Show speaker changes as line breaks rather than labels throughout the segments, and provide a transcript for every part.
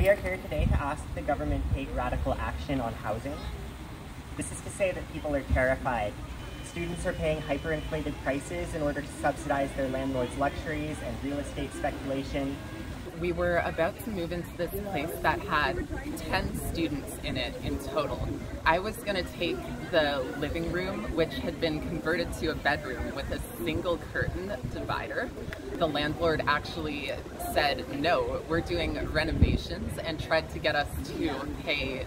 We are here today to ask the government to take radical action on housing. This is to say that people are terrified. Students are paying hyperinflated prices in order to subsidize their landlord's luxuries and real estate speculation.
We were about to move into this place that had 10 students in it in total. I was going to take the living room, which had been converted to a bedroom with a single curtain divider. The landlord actually said, no, we're doing renovations and tried to get us to pay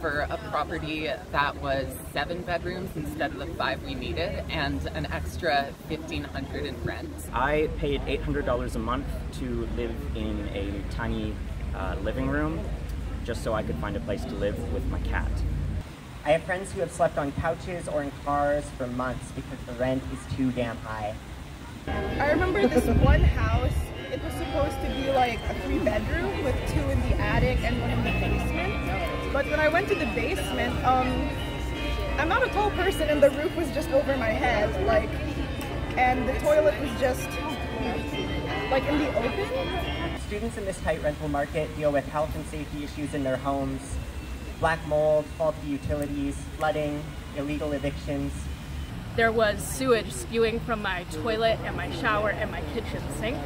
for a property that was seven bedrooms instead of the five we needed and an extra 1500 in rent.
I paid $800 a month to live in a tiny uh, living room just so I could find a place to live with my cat.
I have friends who have slept on couches or in cars for months because the rent is too damn high.
I remember this one house, it was supposed to be like a three bedroom with two in the attic and one in the basement. But when I went to the basement, um, I'm not a tall person and the roof was just over my head, like, and the toilet was just like in the open.
Students in this tight rental market deal with health and safety issues in their homes, black mold, faulty utilities, flooding, illegal evictions.
There was sewage spewing from my toilet and my shower and my kitchen sink.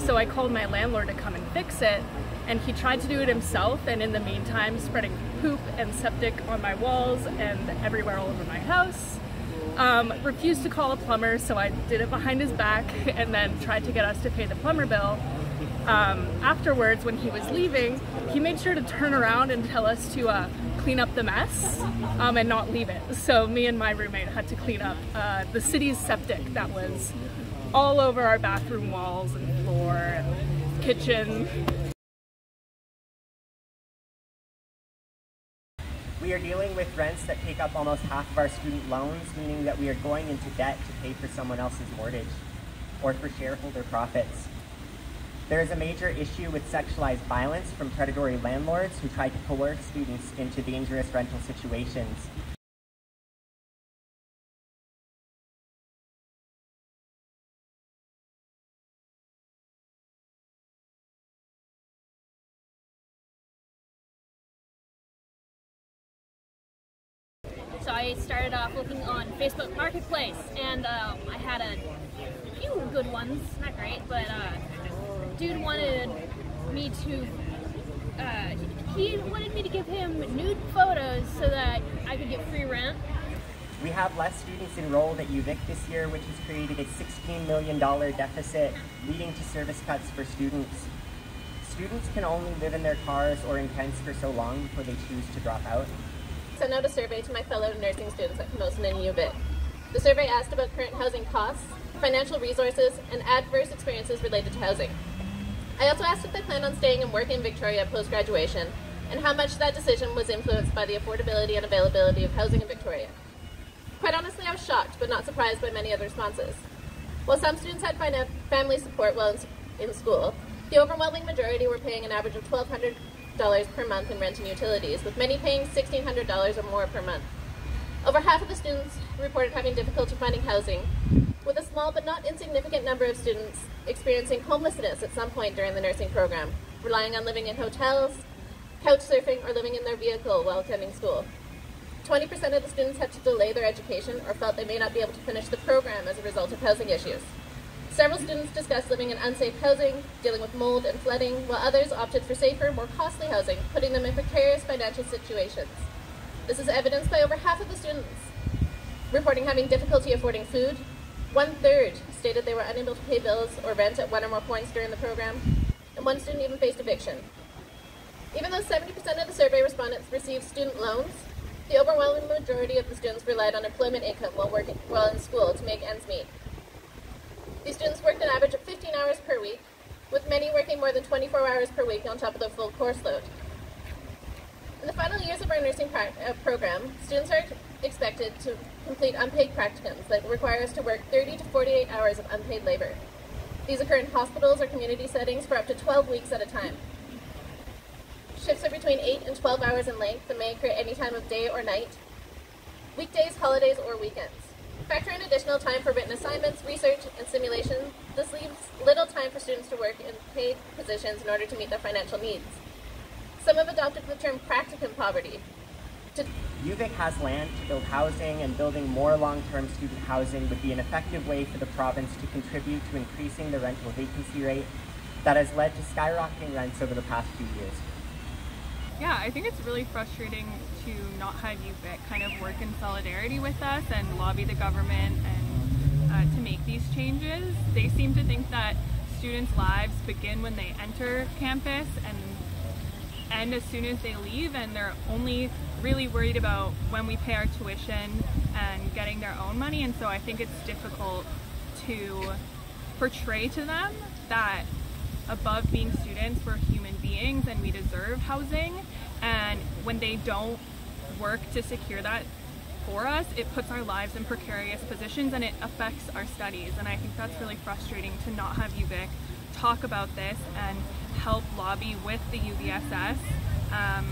So I called my landlord to come and fix it and he tried to do it himself and in the meantime spreading poop and septic on my walls and everywhere all over my house. Um, refused to call a plumber so I did it behind his back and then tried to get us to pay the plumber bill. Um, afterwards when he was leaving he made sure to turn around and tell us to uh, clean up the mess um, and not leave it. So me and my roommate had to clean up uh, the city's septic that was all over our bathroom walls and floor and kitchen.
We are dealing with rents that take up almost half of our student loans, meaning that we are going into debt to pay for someone else's mortgage or for shareholder profits. There is a major issue with sexualized violence from predatory landlords who try to coerce students into dangerous rental situations.
I started off looking on Facebook Marketplace, and um, I had a few good ones. Not great, but uh, dude wanted me to. Uh, he wanted me to give him nude photos so that I could get free rent.
We have less students enrolled at UVic this year, which has created a $16 million deficit, leading to service cuts for students. Students can only live in their cars or in tents for so long before they choose to drop out.
Sent out a survey to my fellow nursing students at Camosun and UVic. The survey asked about current housing costs, financial resources, and adverse experiences related to housing. I also asked if they plan on staying and working in Victoria post graduation, and how much that decision was influenced by the affordability and availability of housing in Victoria. Quite honestly, I was shocked, but not surprised by many of the responses. While some students had family support while in school, the overwhelming majority were paying an average of $1,200 per month in rent and utilities, with many paying $1,600 or more per month. Over half of the students reported having difficulty finding housing, with a small but not insignificant number of students experiencing homelessness at some point during the nursing program, relying on living in hotels, couch surfing, or living in their vehicle while attending school. 20% of the students had to delay their education or felt they may not be able to finish the program as a result of housing issues. Several students discussed living in unsafe housing, dealing with mold and flooding, while others opted for safer, more costly housing, putting them in precarious financial situations. This is evidenced by over half of the students reporting having difficulty affording food. One third stated they were unable to pay bills or rent at one or more points during the program, and one student even faced eviction. Even though 70% of the survey respondents received student loans, the overwhelming majority of the students relied on employment income while working while in school to make ends meet. These students worked an average of 15 hours per week, with many working more than 24 hours per week on top of their full course load. In the final years of our nursing uh, program, students are expected to complete unpaid practicums that require us to work 30 to 48 hours of unpaid labor. These occur in hospitals or community settings for up to 12 weeks at a time. Shifts are between 8 and 12 hours in length and may occur any time of day or night, weekdays, holidays, or weekends. Factor in additional time for written assignments, research, and simulation. This leaves little time for students to work in paid positions in order to meet their financial needs. Some have adopted the term practicum poverty. To
UVic has land to build housing, and building more long-term student housing would be an effective way for the province to contribute to increasing the rental vacancy rate that has led to skyrocketing rents over the past few years.
Yeah, I think it's really frustrating to not have UVic kind of work in solidarity with us and lobby the government and uh, to make these changes. They seem to think that students' lives begin when they enter campus and end as soon as they leave, and they're only really worried about when we pay our tuition and getting their own money. And so I think it's difficult to portray to them that above being students, we're human beings and we deserve housing. And when they don't work to secure that for us, it puts our lives in precarious positions and it affects our studies. And I think that's really frustrating to not have UVic talk about this and help lobby with the UVSS um,